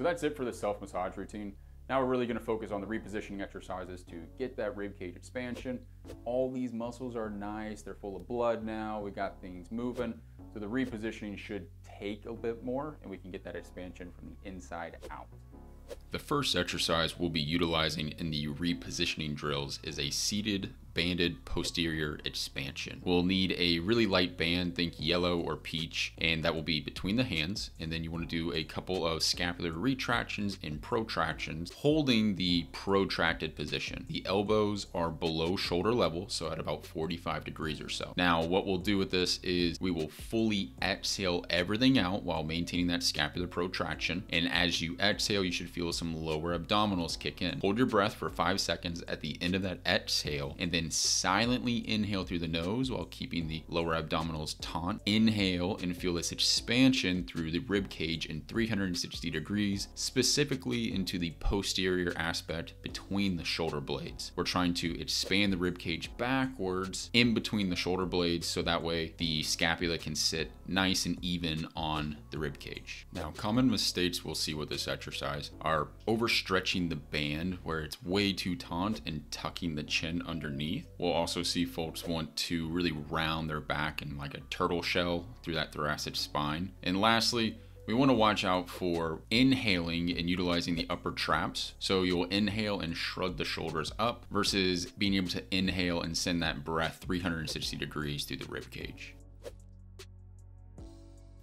So that's it for the self-massage routine. Now we're really gonna focus on the repositioning exercises to get that rib cage expansion. All these muscles are nice, they're full of blood now, we got things moving. So the repositioning should take a bit more and we can get that expansion from the inside out. The first exercise we'll be utilizing in the repositioning drills is a seated banded posterior expansion. We'll need a really light band, think yellow or peach, and that will be between the hands. And then you want to do a couple of scapular retractions and protractions, holding the protracted position. The elbows are below shoulder level, so at about 45 degrees or so. Now, what we'll do with this is we will fully exhale everything out while maintaining that scapular protraction. And as you exhale, you should feel some lower abdominals kick in. Hold your breath for five seconds at the end of that exhale, and then silently inhale through the nose while keeping the lower abdominals taut. Inhale and feel this expansion through the rib cage in 360 degrees, specifically into the posterior aspect between the shoulder blades. We're trying to expand the rib cage backwards in between the shoulder blades so that way the scapula can sit nice and even on the rib cage. Now, common mistakes we'll see with this exercise are overstretching the band where it's way too taut and tucking the chin underneath. We'll also see folks want to really round their back in like a turtle shell through that thoracic spine. And lastly, we want to watch out for inhaling and utilizing the upper traps. So you'll inhale and shrug the shoulders up versus being able to inhale and send that breath 360 degrees through the rib cage.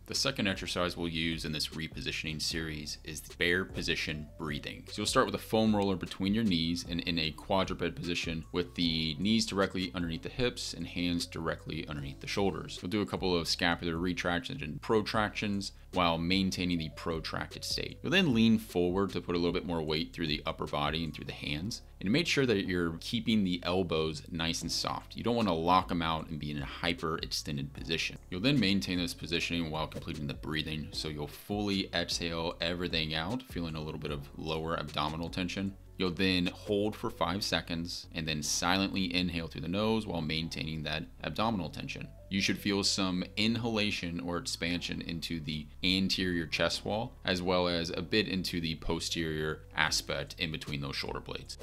The second exercise we'll use in this repositioning series is bear position breathing. So you'll start with a foam roller between your knees and in a quadruped position with the knees directly underneath the hips and hands directly underneath the shoulders. We'll do a couple of scapular retractions and protractions while maintaining the protracted state. You'll then lean forward to put a little bit more weight through the upper body and through the hands and make sure that you're keeping the elbows nice and soft. You don't want to lock them out and be in a hyper extended position. You'll then maintain this positioning while completing the breathing. So you'll fully exhale everything out, feeling a little bit of lower abdominal tension. You'll then hold for five seconds and then silently inhale through the nose while maintaining that abdominal tension. You should feel some inhalation or expansion into the anterior chest wall, as well as a bit into the posterior aspect in between those shoulder blades.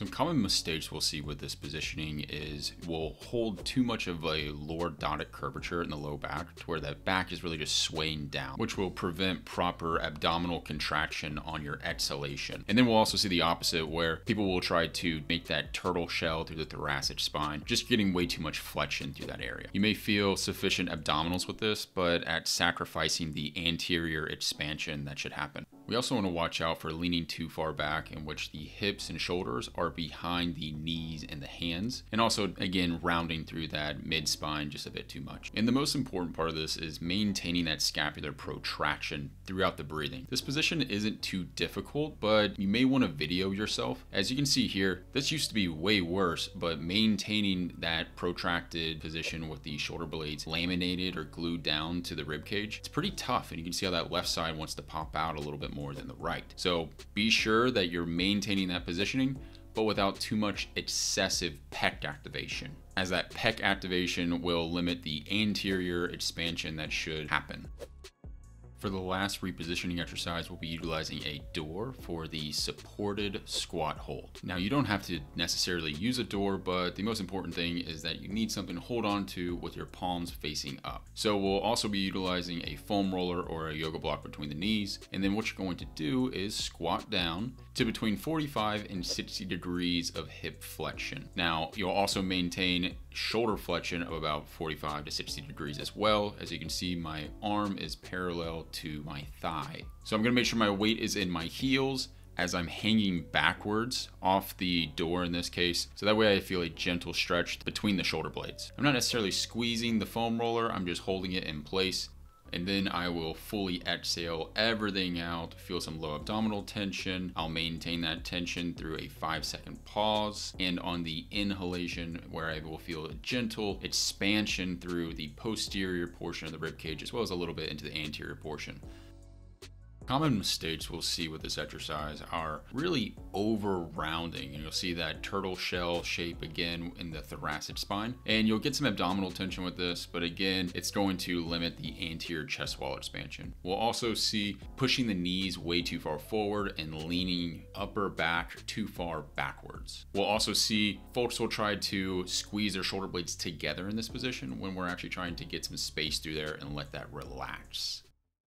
Some common mistakes we'll see with this positioning is we'll hold too much of a lordotic curvature in the low back to where that back is really just swaying down, which will prevent proper abdominal contraction on your exhalation. And then we'll also see the opposite where people will try to make that turtle shell through the thoracic spine, just getting way too much flexion through that area. You may feel sufficient abdominals with this, but at sacrificing the anterior expansion that should happen. We also want to watch out for leaning too far back in which the hips and shoulders are behind the knees and the hands. And also, again, rounding through that mid spine just a bit too much. And the most important part of this is maintaining that scapular protraction throughout the breathing. This position isn't too difficult, but you may want to video yourself. As you can see here, this used to be way worse, but maintaining that protracted position with the shoulder blades laminated or glued down to the rib cage, it's pretty tough. And you can see how that left side wants to pop out a little bit more than the right. So be sure that you're maintaining that positioning but without too much excessive pec activation, as that pec activation will limit the anterior expansion that should happen. For the last repositioning exercise, we'll be utilizing a door for the supported squat hold. Now you don't have to necessarily use a door, but the most important thing is that you need something to hold on to with your palms facing up. So we'll also be utilizing a foam roller or a yoga block between the knees. And then what you're going to do is squat down to between 45 and 60 degrees of hip flexion. Now you'll also maintain shoulder flexion of about 45 to 60 degrees as well. As you can see, my arm is parallel to my thigh. So I'm gonna make sure my weight is in my heels as I'm hanging backwards off the door in this case. So that way I feel a gentle stretch between the shoulder blades. I'm not necessarily squeezing the foam roller, I'm just holding it in place and then I will fully exhale everything out, feel some low abdominal tension. I'll maintain that tension through a five second pause. And on the inhalation, where I will feel a gentle expansion through the posterior portion of the rib cage, as well as a little bit into the anterior portion. Common mistakes we'll see with this exercise are really over rounding. And you'll see that turtle shell shape again in the thoracic spine. And you'll get some abdominal tension with this, but again, it's going to limit the anterior chest wall expansion. We'll also see pushing the knees way too far forward and leaning upper back too far backwards. We'll also see folks will try to squeeze their shoulder blades together in this position when we're actually trying to get some space through there and let that relax.